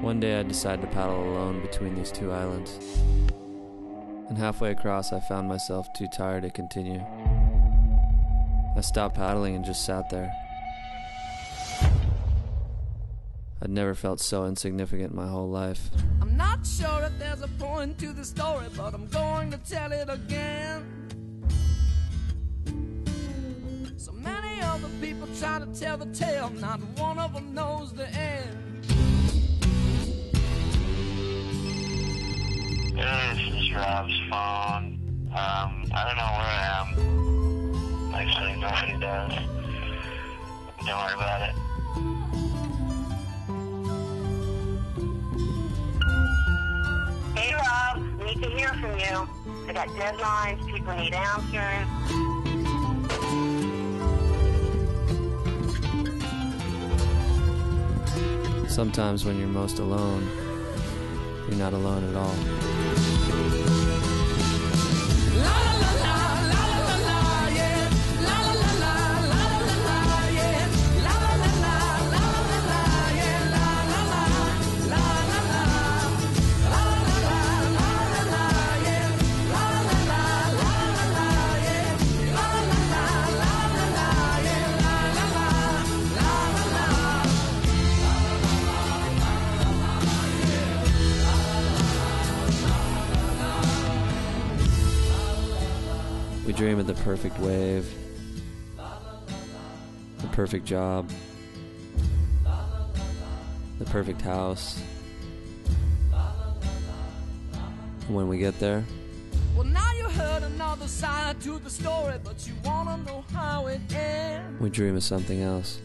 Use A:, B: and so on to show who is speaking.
A: One day I decided to paddle alone between these two islands. And halfway across, I found myself too tired to continue. I stopped paddling and just sat there. I'd never felt so insignificant in my whole life.
B: I'm not sure if there's a point to the story, but I'm going to tell it again. So many other people try to tell the tale, not one of them knows the end.
C: Rob's phone. Um, I don't know where I am. Actually, nobody does. Don't worry about it.
D: Hey Rob, need to hear from you. I got deadlines, people need answers.
A: Sometimes when you're most alone, you're not alone at all. We dream of the perfect wave, the perfect job, the perfect house. And when we get there,
B: Well, now you heard another side to the story, but you wanna know how it ends.
A: we dream of something else.